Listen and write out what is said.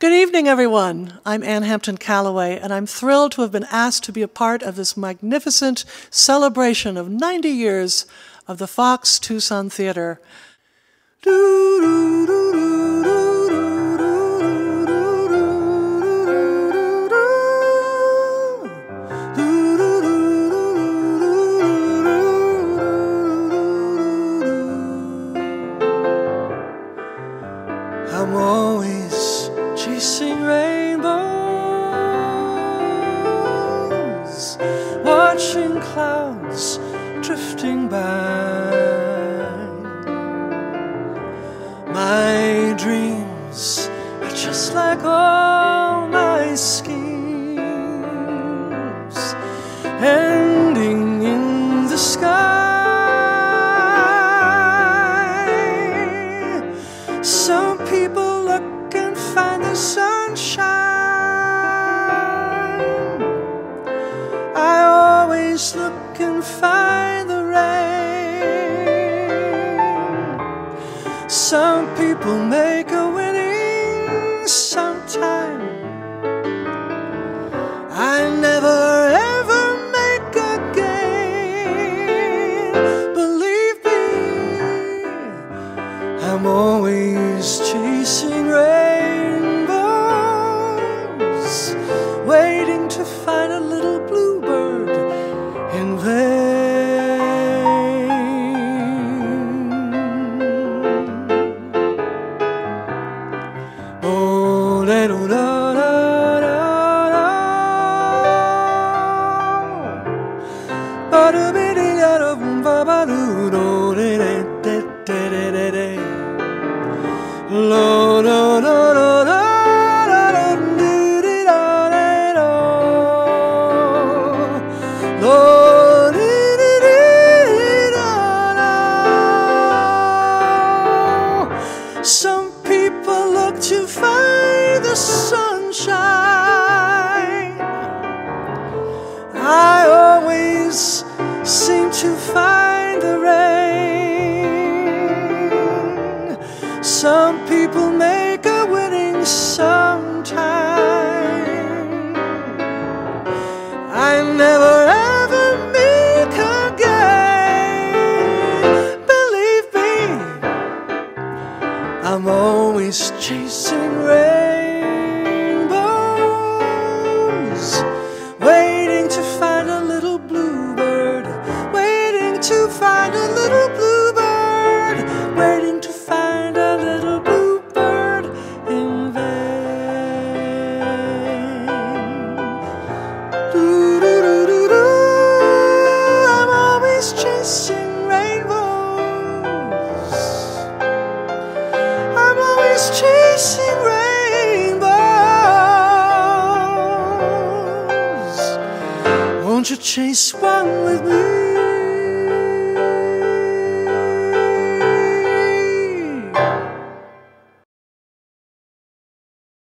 Good evening, everyone. I'm Ann Hampton Callaway, and I'm thrilled to have been asked to be a part of this magnificent celebration of 90 years of the Fox Tucson Theater. I'm always clouds drifting by. My dreams are just like all my schemes, ending always look and find the rain. Some people make a winning sometime. I never ever make a gain. Believe me, I'm always chasing rainbows, waiting to find a little bluebird Oh, Some people make a winning sometime. I never ever make a gain. Believe me, I'm always chasing Won't you chase one with me?